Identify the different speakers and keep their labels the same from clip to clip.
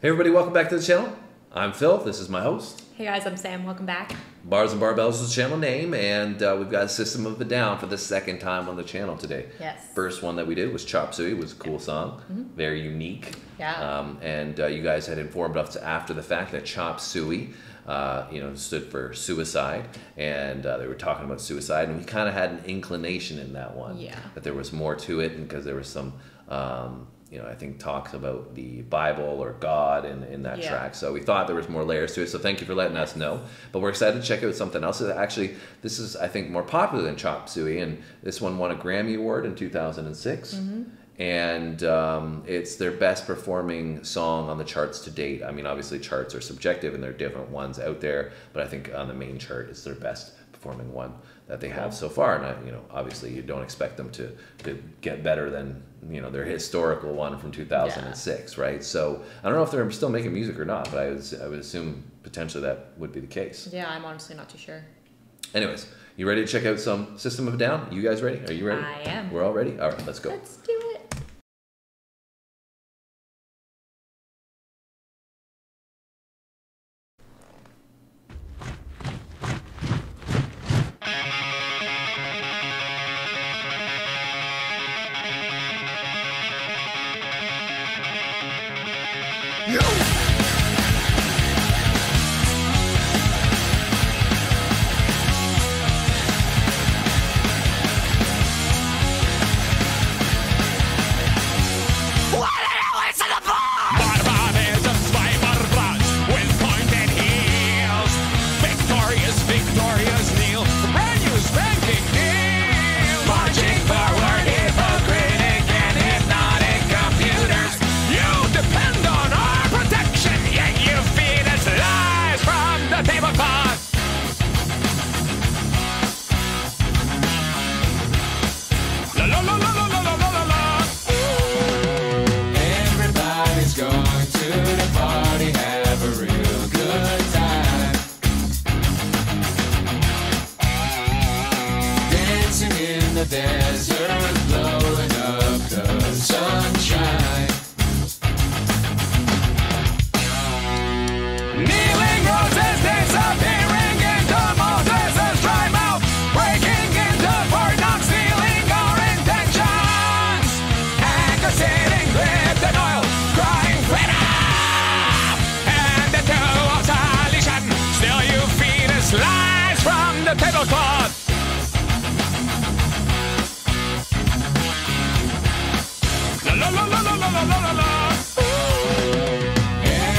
Speaker 1: Hey everybody, welcome back to the channel. I'm Phil. This is my host.
Speaker 2: Hey guys, I'm Sam. Welcome back.
Speaker 1: Bars and Barbells is the channel name, and uh, we've got a System of a Down for the second time on the channel today.
Speaker 2: Yes.
Speaker 1: First one that we did was Chop Suey. It was a cool song, very unique.
Speaker 2: Yeah.
Speaker 1: Um, and uh, you guys had informed us after the fact that Chop Suey, uh, you know, stood for suicide, and uh, they were talking about suicide, and we kind of had an inclination in that one.
Speaker 2: Yeah.
Speaker 1: That there was more to it, because there was some. Um, you know, I think talks about the Bible or God in, in that
Speaker 2: Yeah.
Speaker 1: track. So we thought there was more layers to it. So thank you for letting us know. But we're excited to check out something else. Actually, this is I think more popular than Chop Suey, and this one won a Grammy Award in 2006. And um, it's their best performing song on the charts to date. I mean, obviously charts are subjective, and there are different ones out there. But I think on the main chart, it's their best performing one that they have so far. And I, you know, obviously, you don't expect them to to get better than you know their historical one from 2006, right? So I don't know if they're still making music or not, but I would I would assume potentially that would be the case.
Speaker 2: Yeah, I'm honestly not too sure.
Speaker 1: Anyways, you ready to check out some System of Down? You guys ready? Are you ready?
Speaker 2: I am.
Speaker 1: We're all ready. All right, let's go.
Speaker 2: Let's do it.
Speaker 3: The tablecloth. La la la la la la la la la.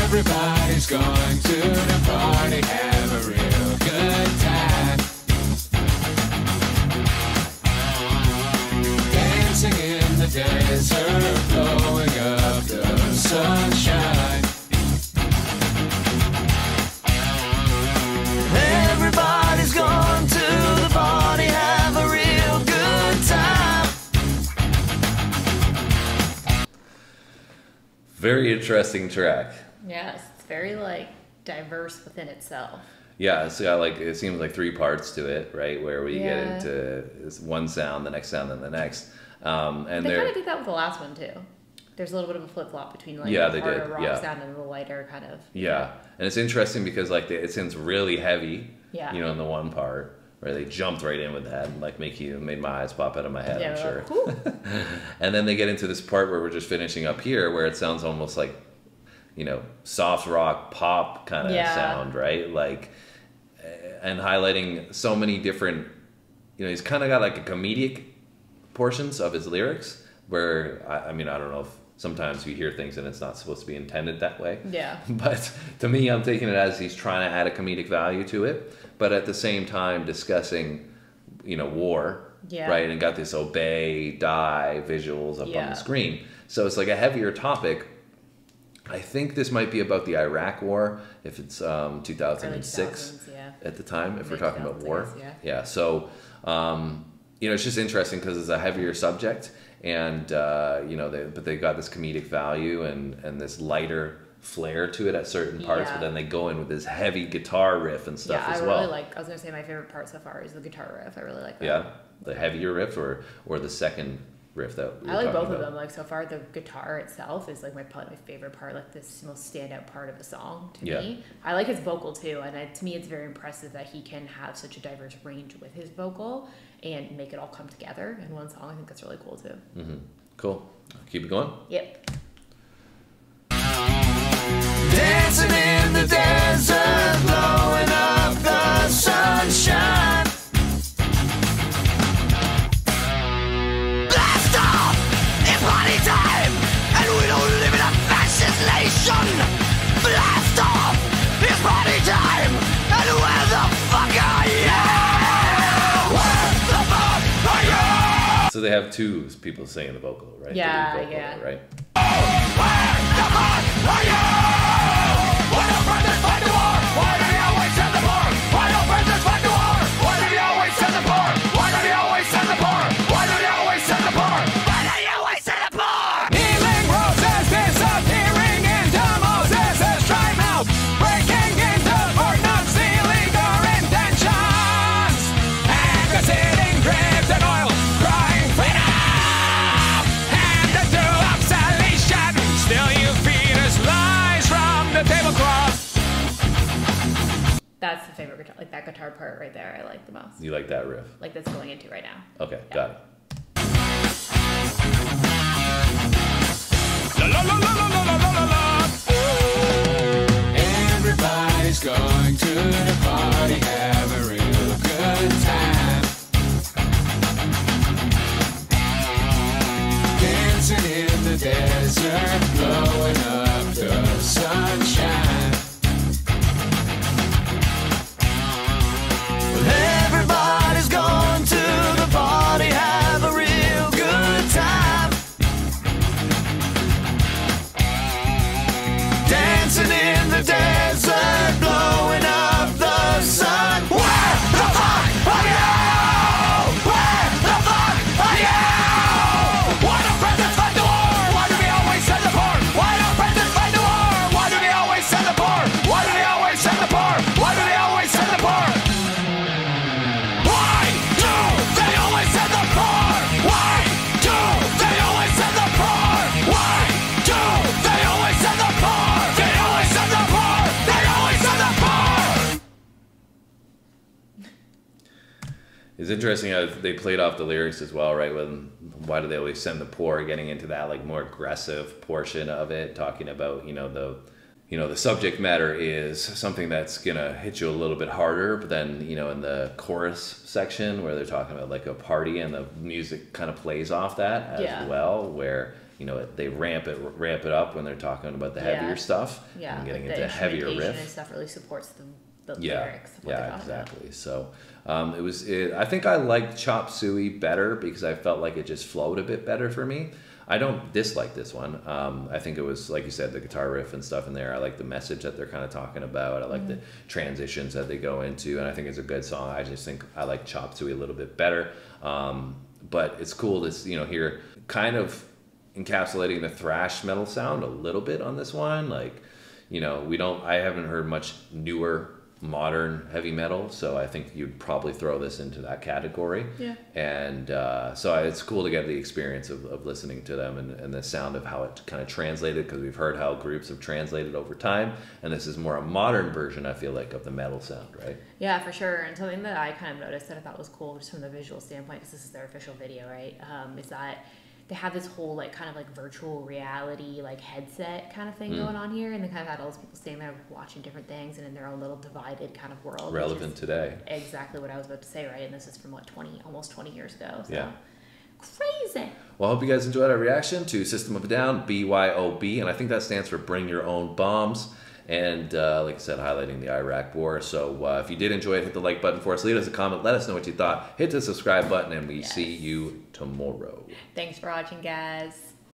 Speaker 4: Everybody's going to the party, have a real good time. Dancing in the desert,
Speaker 1: Very interesting track.
Speaker 2: Yes, it's very like diverse within itself.
Speaker 1: Yeah, it's got like it seems like three parts to it, right? Where we get into one sound, the next sound, then the next. Um, and
Speaker 2: They kind of did that with the last one too. There's a little bit of a flip flop between like
Speaker 1: Yeah,
Speaker 2: the
Speaker 1: they
Speaker 2: harder
Speaker 1: did,
Speaker 2: rock
Speaker 1: yeah.
Speaker 2: sound and the lighter kind of.
Speaker 1: yeah, and it's interesting because like they, it sounds really heavy.
Speaker 2: Yeah.
Speaker 1: You know, in the one part where they jumped right in with that and like make you made my eyes pop out of my head.
Speaker 2: Yeah,
Speaker 1: I'm sure.
Speaker 2: "Whew."
Speaker 1: And then they get into this part where we're just finishing up here, where it sounds almost like, you know, soft rock pop kind of
Speaker 2: Yeah.
Speaker 1: sound, right? Like, eh, and highlighting so many different, you know, he's kind of got like a comedic portions of his lyrics, where I, I mean, I don't know if sometimes you hear things and it's not supposed to be intended that way.
Speaker 2: Yeah.
Speaker 1: But to me, I'm taking it as he's trying to add a comedic value to it, but at the same time discussing, you know, war,
Speaker 2: Yeah.
Speaker 1: right? And got this obey, die visuals up on the screen. So it's like a heavier topic. I think this might be about the Iraq War, if it's um, 2006
Speaker 2: 2000s, yeah.
Speaker 1: at the time, if we're talking about war.
Speaker 2: yeah.
Speaker 1: Yeah. So, um, you know, it's just interesting because it's a heavier subject, and uh, you know, they, but they got this comedic value and and this lighter flair to it at certain parts.
Speaker 2: Yeah.
Speaker 1: But then they go in with this heavy guitar riff and stuff
Speaker 2: yeah,
Speaker 1: as
Speaker 2: I
Speaker 1: well.
Speaker 2: really like. I was gonna say my favorite part so far is the guitar riff. I really like that.
Speaker 1: yeah, the heavier riff or or the second riff that we
Speaker 2: I like both of them. Like so far, the guitar itself is like my probably my favorite part, like this most standout part of the song to
Speaker 1: Yeah.
Speaker 2: me. I like his vocal too, and it, to me, it's very impressive that he can have such a diverse range with his vocal and make it all come together in one song. I think that's really cool too.
Speaker 1: Mm-hmm. Cool. Keep it going.
Speaker 2: Yep.
Speaker 1: So they have two people singing the vocal, right? The
Speaker 2: Yeah,
Speaker 1: vocal,
Speaker 2: yeah.
Speaker 1: Right.
Speaker 4: Where the
Speaker 2: most.
Speaker 1: You like that riff?
Speaker 2: Like that's going into right now.
Speaker 1: Okay,
Speaker 2: Yeah.
Speaker 1: got it. Interesting how they played off the lyrics as well, right? When why do they always send the poor? Getting into that like more aggressive portion of it, talking about you know the you know the subject matter is something that's gonna hit you a little bit harder, but then you know in the chorus section where they're talking about like a party and the music kind of plays off that as
Speaker 2: Yeah.
Speaker 1: well, where you know they ramp it ramp it up when they're talking about the heavier
Speaker 2: Yeah.
Speaker 1: stuff
Speaker 2: Yeah.
Speaker 1: and getting
Speaker 2: like
Speaker 1: into
Speaker 2: the
Speaker 1: heavier riff
Speaker 2: and stuff really supports the, the
Speaker 1: yeah,
Speaker 2: lyrics.
Speaker 1: Yeah,
Speaker 2: about.
Speaker 1: exactly. So um, it was. It, I think I liked Chop Suey better because I felt like it just flowed a bit better for me. I don't dislike this one. Um, I think it was like you said, the guitar riff and stuff in there. I like the message that they're kind of talking about. I like the transitions that they go into, and I think it's a good song. I just think I like Chop Suey a little bit better. Um, but it's cool to you know hear kind of encapsulating the thrash metal sound a little bit on this one. Like, you know, we don't. I haven't heard much newer modern heavy metal, so I think you'd probably throw this into that category.
Speaker 2: Yeah.
Speaker 1: And uh, so I- it's cool to get the experience of, of listening to them and, and the sound of how it kind of translated because we've heard how groups have translated over time, and this is more a modern version. I feel like of the metal sound, right?
Speaker 2: Yeah, for sure. And something that I kind of noticed that I thought was cool, just from the visual standpoint, because this is their official video, right? Um, is that they have this whole like kind of like virtual reality like headset kind of
Speaker 1: Mm.
Speaker 2: thing going on here, and they kind of had all those people standing there watching different things and in their own little divided kind of world.
Speaker 1: Relevant today.
Speaker 2: Exactly what I was about to say, right? And this is from what twenty, almost twenty years ago. So.
Speaker 1: Yeah.
Speaker 2: Crazy.
Speaker 1: Well, I hope you guys enjoyed our reaction to System of a Down, BYOB, and I think that stands for Bring Your Own Bombs. And uh, like I said, highlighting the Iraq War. So uh, if you did enjoy it, hit the like button for us. Leave us a comment. Let us know what you thought. Hit the subscribe button, and we
Speaker 2: Yes.
Speaker 1: see you tomorrow.
Speaker 2: Thanks for watching, guys.